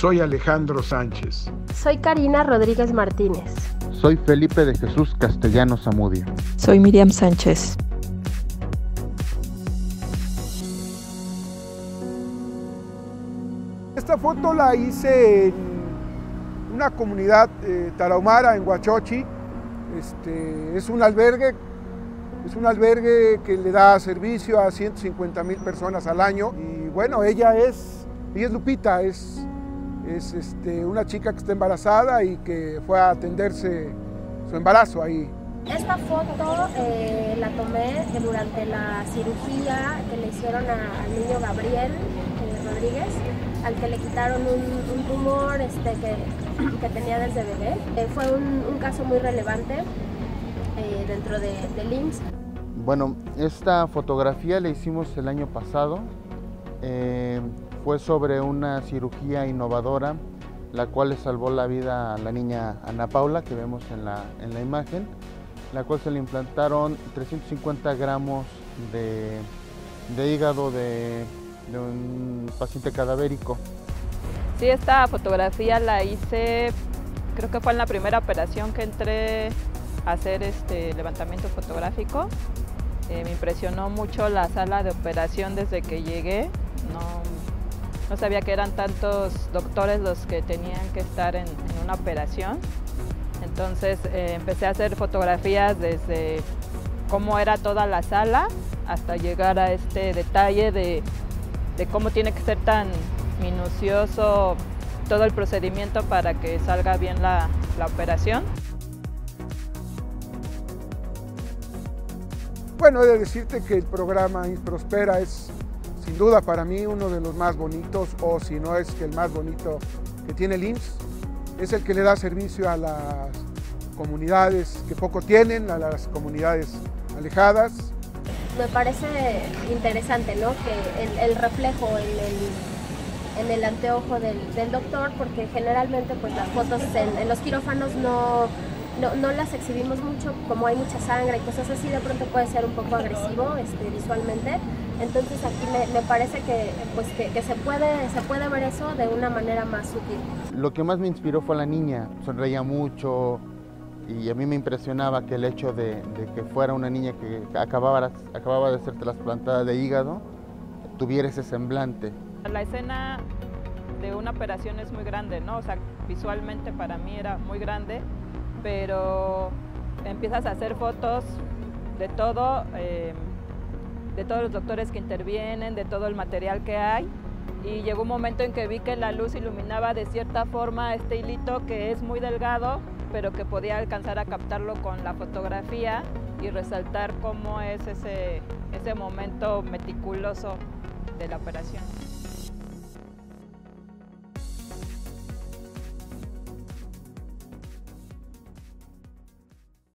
Soy Alejandro Sánchez. Soy Karina Rodríguez Martínez. Soy Felipe de Jesús Castellanos Zamudio. Soy Miriam Sánchez. Esta foto la hice en una comunidad eh, tarahumara en Huachochi. Este, es un albergue, es un albergue que le da servicio a 150 mil personas al año. Y bueno, ella es, ella es Lupita, es, es este, una chica que está embarazada y que fue a atenderse su embarazo ahí. Esta foto eh, la tomé durante la cirugía que le hicieron al niño Gabriel eh, Rodríguez, al que le quitaron un, tumor este, que, que, tenía desde bebé. Eh, fue un, un, caso muy relevante dentro de, del IMSS. Bueno, esta fotografía la hicimos el año pasado. Fue sobre una cirugía innovadora, la cual le salvó la vida a la niña Ana Paula, que vemos en la, en la imagen la cual se le implantaron 350 gramos de, de hígado de, un paciente cadavérico. Sí, esta fotografía la hice, creo que fue en la primera operación que entré a hacer este levantamiento fotográfico. Eh, me impresionó mucho la sala de operación desde que llegué. No sabía que eran tantos doctores los que tenían que estar en, una operación. Entonces eh, empecé a hacer fotografías desde cómo era toda la sala hasta llegar a este detalle de, de cómo tiene que ser tan minucioso todo el procedimiento para que salga bien la, la operación. Bueno, he de decirte que el programa Prospera es duda para mí uno de los más bonitos, o si no es que el más bonito que tiene el IMSS es el que le da servicio a las comunidades que poco tienen, a las comunidades alejadas. Me parece interesante ¿no? que el, reflejo en el, en anteojo del, doctor, porque generalmente pues, las fotos en los quirófanos no, no, no, las exhibimos mucho, como hay mucha sangre y cosas así, de pronto puede ser un poco agresivo este, visualmente. Entonces aquí me, me parece que, pues, que, que, se, puede, se puede ver eso de una manera más sutil. Lo que más me inspiró fue la niña, sonreía mucho y a mí me impresionaba que el hecho de, de que fuera una niña que acababa, acababa de ser trasplantada de hígado tuviera ese semblante. La escena de una operación es muy grande, ¿no? O sea, visualmente para mí era muy grande, pero empiezas a hacer fotos de todo, eh, de todos los doctores que intervienen, de todo el material que hay. Y llegó un momento en que vi que la luz iluminaba de cierta forma este hilito que es muy delgado, pero que podía alcanzar a captarlo con la fotografía y resaltar cómo es ese, ese momento meticuloso de la operación.